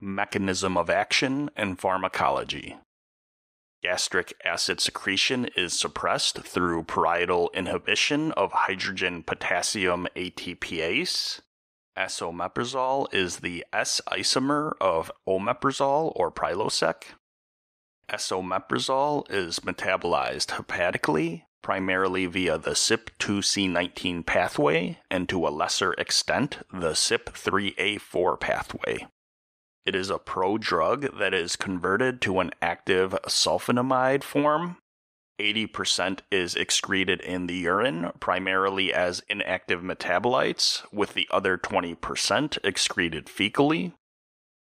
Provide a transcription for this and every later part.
mechanism of action, and pharmacology. Gastric acid secretion is suppressed through parietal inhibition of hydrogen potassium ATPase. Esomeprazole is the S isomer of omeprazole or Prilosec. Esomeprazole is metabolized hepatically, primarily via the CYP2C19 pathway and to a lesser extent the CYP3A4 pathway. It is a prodrug that is converted to an active sulfenamide form. 80% is excreted in the urine, primarily as inactive metabolites, with the other 20% excreted fecally.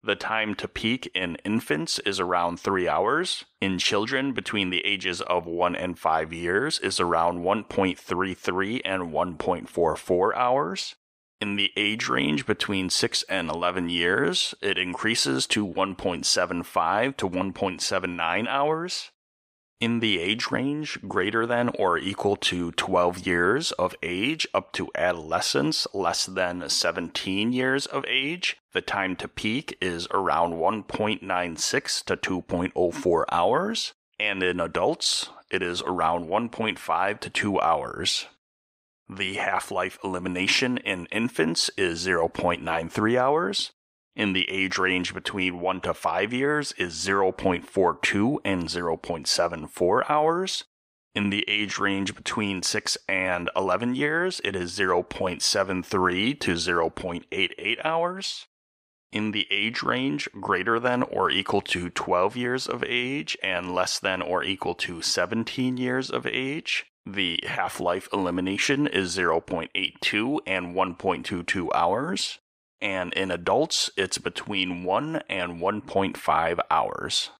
The time to peak in infants is around three hours. In children between the ages of 1 and 5 years is around 1.33 and 1.44 hours. In the age range between 6 and 11 years, it increases to 1.75 to 1.79 hours in the age range greater than or equal to 12 years of age up to adolescence less than 17 years of age, the time to peak is around 1.96 to 2.04 hours, and in adults, it is around 1.5 to 2 hours. The half life elimination in infants is 0.93 hours, in the age range between 1 to 5 years is 0.42 and 0.74 hours. In the age range between 6 and 11 years, it is 0.73 to 0.88 hours. In the age range greater than or equal to 12 years of age and less than or equal to 17 years of age, the half life elimination is 0.82 and 1.22 hours and in adults, it's between 1 and 1.5 hours.